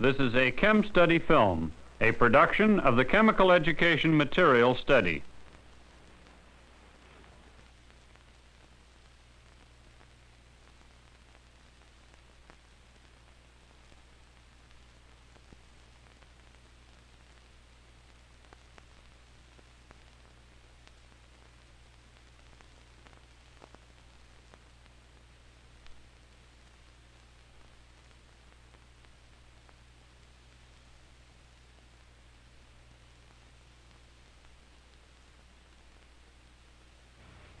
This is a Chem Study film, a production of the Chemical Education Material Study.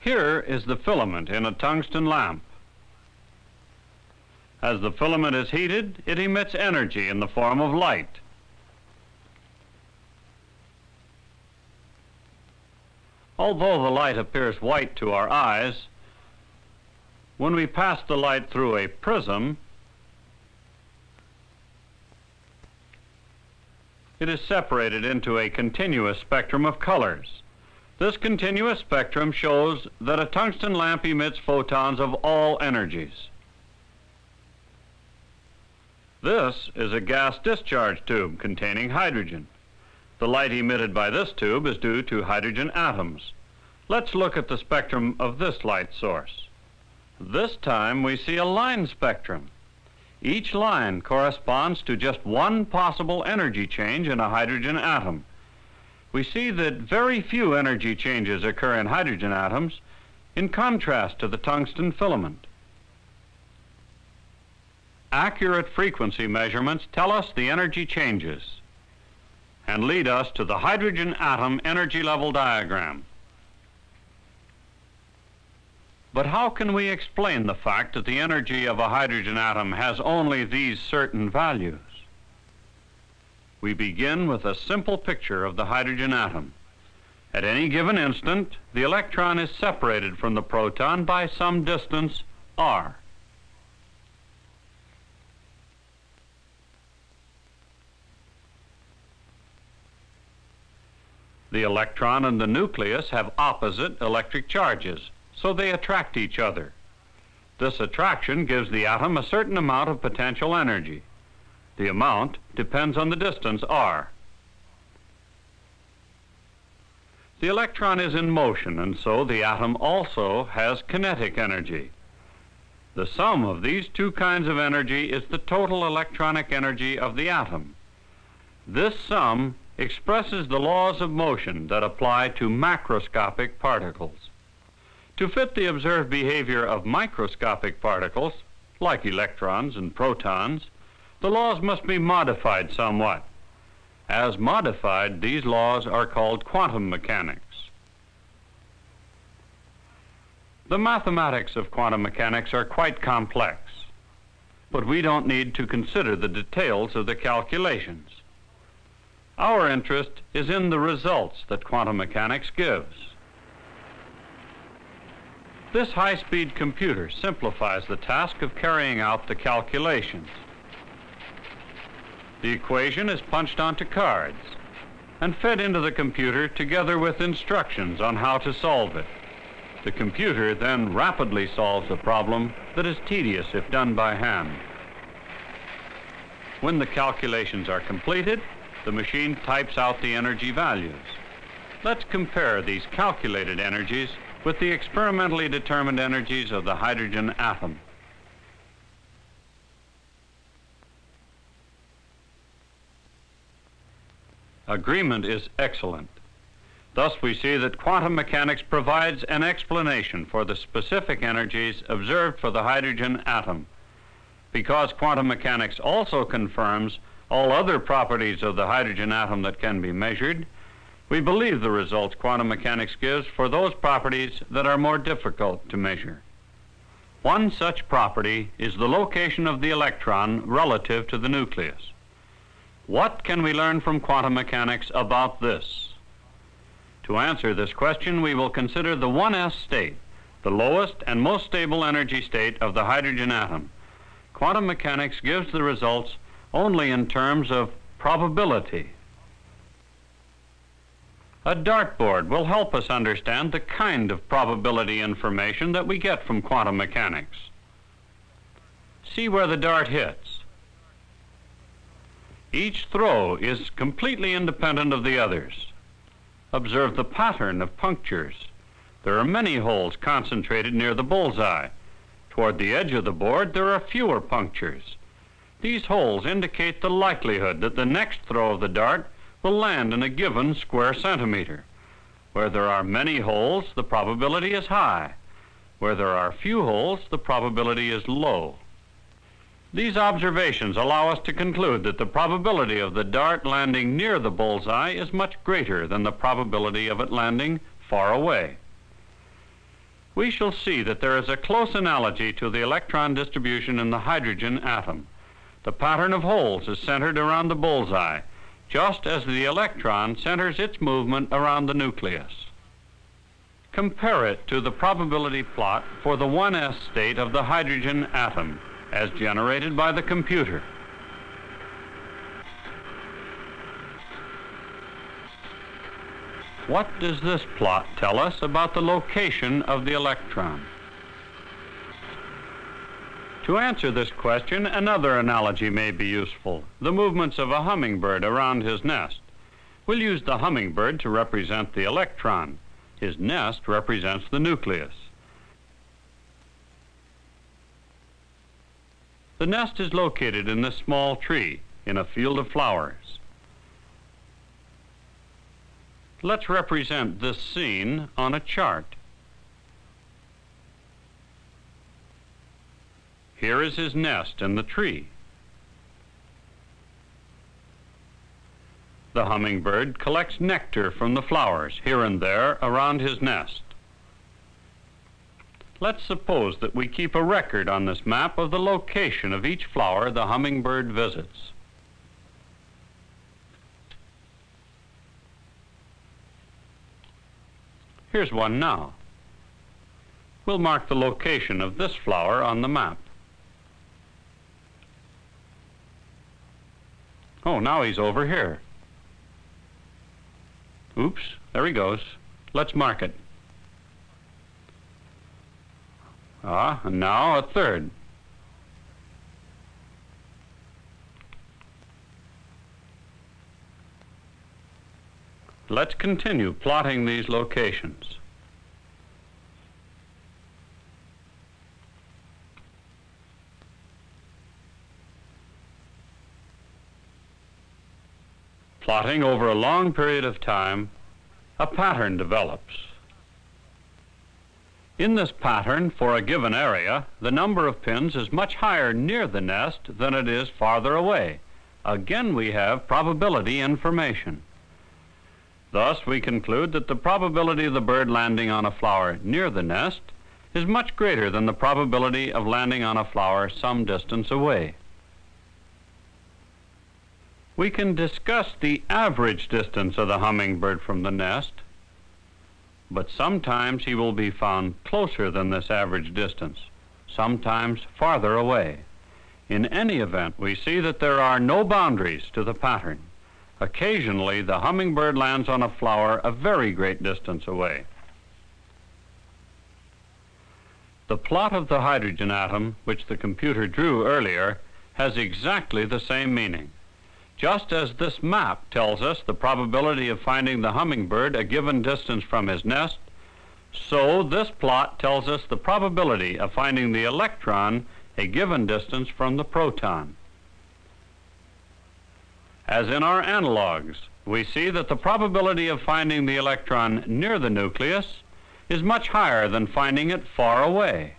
Here is the filament in a tungsten lamp. As the filament is heated, it emits energy in the form of light. Although the light appears white to our eyes, when we pass the light through a prism, it is separated into a continuous spectrum of colors. This continuous spectrum shows that a tungsten lamp emits photons of all energies. This is a gas discharge tube containing hydrogen. The light emitted by this tube is due to hydrogen atoms. Let's look at the spectrum of this light source. This time we see a line spectrum. Each line corresponds to just one possible energy change in a hydrogen atom we see that very few energy changes occur in hydrogen atoms in contrast to the tungsten filament. Accurate frequency measurements tell us the energy changes and lead us to the hydrogen atom energy level diagram. But how can we explain the fact that the energy of a hydrogen atom has only these certain values? We begin with a simple picture of the hydrogen atom. At any given instant, the electron is separated from the proton by some distance, r. The electron and the nucleus have opposite electric charges, so they attract each other. This attraction gives the atom a certain amount of potential energy. The amount depends on the distance r. The electron is in motion, and so the atom also has kinetic energy. The sum of these two kinds of energy is the total electronic energy of the atom. This sum expresses the laws of motion that apply to macroscopic particles. To fit the observed behavior of microscopic particles, like electrons and protons, the laws must be modified somewhat. As modified, these laws are called quantum mechanics. The mathematics of quantum mechanics are quite complex, but we don't need to consider the details of the calculations. Our interest is in the results that quantum mechanics gives. This high-speed computer simplifies the task of carrying out the calculations. The equation is punched onto cards and fed into the computer together with instructions on how to solve it. The computer then rapidly solves a problem that is tedious if done by hand. When the calculations are completed, the machine types out the energy values. Let's compare these calculated energies with the experimentally determined energies of the hydrogen atom. Agreement is excellent. Thus, we see that quantum mechanics provides an explanation for the specific energies observed for the hydrogen atom. Because quantum mechanics also confirms all other properties of the hydrogen atom that can be measured, we believe the results quantum mechanics gives for those properties that are more difficult to measure. One such property is the location of the electron relative to the nucleus. What can we learn from quantum mechanics about this? To answer this question, we will consider the 1s state, the lowest and most stable energy state of the hydrogen atom. Quantum mechanics gives the results only in terms of probability. A dartboard will help us understand the kind of probability information that we get from quantum mechanics. See where the dart hits. Each throw is completely independent of the others. Observe the pattern of punctures. There are many holes concentrated near the bullseye. Toward the edge of the board, there are fewer punctures. These holes indicate the likelihood that the next throw of the dart will land in a given square centimeter. Where there are many holes, the probability is high. Where there are few holes, the probability is low. These observations allow us to conclude that the probability of the dart landing near the bullseye is much greater than the probability of it landing far away. We shall see that there is a close analogy to the electron distribution in the hydrogen atom. The pattern of holes is centered around the bullseye, just as the electron centers its movement around the nucleus. Compare it to the probability plot for the 1s state of the hydrogen atom as generated by the computer. What does this plot tell us about the location of the electron? To answer this question, another analogy may be useful, the movements of a hummingbird around his nest. We'll use the hummingbird to represent the electron. His nest represents the nucleus. The nest is located in this small tree in a field of flowers. Let's represent this scene on a chart. Here is his nest in the tree. The hummingbird collects nectar from the flowers here and there around his nest. Let's suppose that we keep a record on this map of the location of each flower the hummingbird visits. Here's one now. We'll mark the location of this flower on the map. Oh, now he's over here. Oops, there he goes. Let's mark it. Ah, and now a third. Let's continue plotting these locations. Plotting over a long period of time, a pattern develops. In this pattern, for a given area, the number of pins is much higher near the nest than it is farther away. Again, we have probability information. Thus, we conclude that the probability of the bird landing on a flower near the nest is much greater than the probability of landing on a flower some distance away. We can discuss the average distance of the hummingbird from the nest but sometimes he will be found closer than this average distance, sometimes farther away. In any event, we see that there are no boundaries to the pattern. Occasionally, the hummingbird lands on a flower a very great distance away. The plot of the hydrogen atom, which the computer drew earlier, has exactly the same meaning. Just as this map tells us the probability of finding the hummingbird a given distance from his nest, so this plot tells us the probability of finding the electron a given distance from the proton. As in our analogs, we see that the probability of finding the electron near the nucleus is much higher than finding it far away.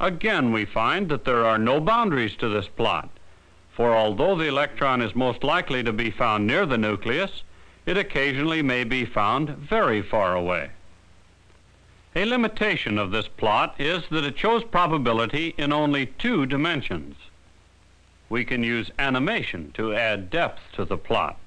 Again, we find that there are no boundaries to this plot for although the electron is most likely to be found near the nucleus, it occasionally may be found very far away. A limitation of this plot is that it shows probability in only two dimensions. We can use animation to add depth to the plot.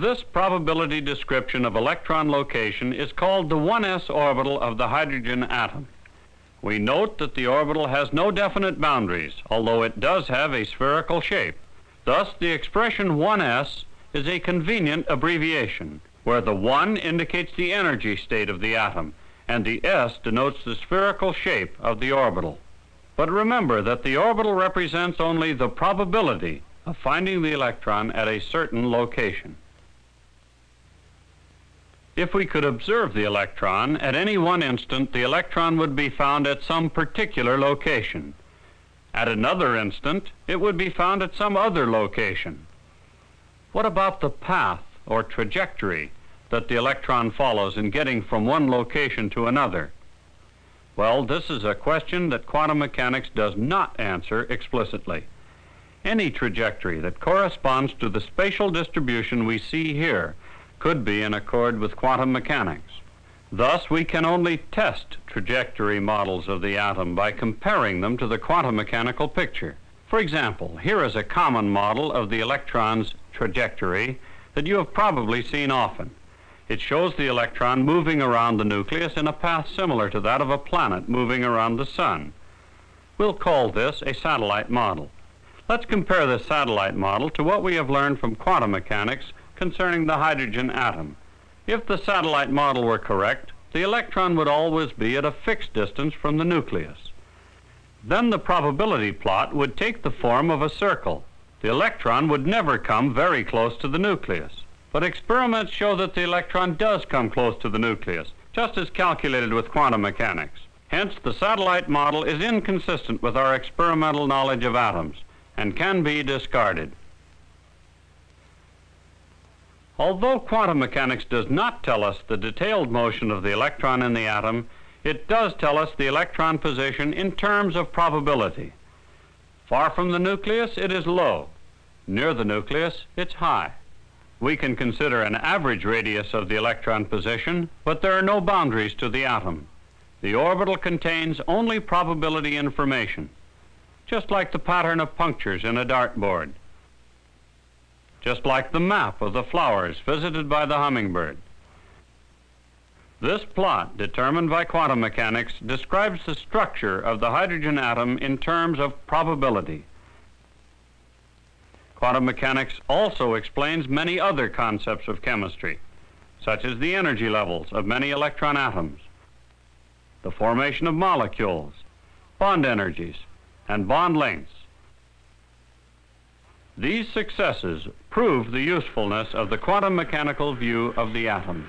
This probability description of electron location is called the 1s orbital of the hydrogen atom. We note that the orbital has no definite boundaries, although it does have a spherical shape. Thus, the expression 1s is a convenient abbreviation, where the 1 indicates the energy state of the atom, and the S denotes the spherical shape of the orbital. But remember that the orbital represents only the probability of finding the electron at a certain location. If we could observe the electron, at any one instant the electron would be found at some particular location. At another instant, it would be found at some other location. What about the path or trajectory that the electron follows in getting from one location to another? Well, this is a question that quantum mechanics does not answer explicitly. Any trajectory that corresponds to the spatial distribution we see here could be in accord with quantum mechanics. Thus, we can only test trajectory models of the atom by comparing them to the quantum mechanical picture. For example, here is a common model of the electron's trajectory that you have probably seen often. It shows the electron moving around the nucleus in a path similar to that of a planet moving around the sun. We'll call this a satellite model. Let's compare this satellite model to what we have learned from quantum mechanics concerning the hydrogen atom. If the satellite model were correct, the electron would always be at a fixed distance from the nucleus. Then the probability plot would take the form of a circle. The electron would never come very close to the nucleus. But experiments show that the electron does come close to the nucleus, just as calculated with quantum mechanics. Hence, the satellite model is inconsistent with our experimental knowledge of atoms and can be discarded. Although quantum mechanics does not tell us the detailed motion of the electron in the atom, it does tell us the electron position in terms of probability. Far from the nucleus, it is low. Near the nucleus, it's high. We can consider an average radius of the electron position, but there are no boundaries to the atom. The orbital contains only probability information, just like the pattern of punctures in a dartboard, just like the map of the flowers visited by the hummingbird. This plot, determined by quantum mechanics, describes the structure of the hydrogen atom in terms of probability. Quantum mechanics also explains many other concepts of chemistry, such as the energy levels of many electron atoms, the formation of molecules, bond energies, and bond lengths. These successes prove the usefulness of the quantum mechanical view of the atom.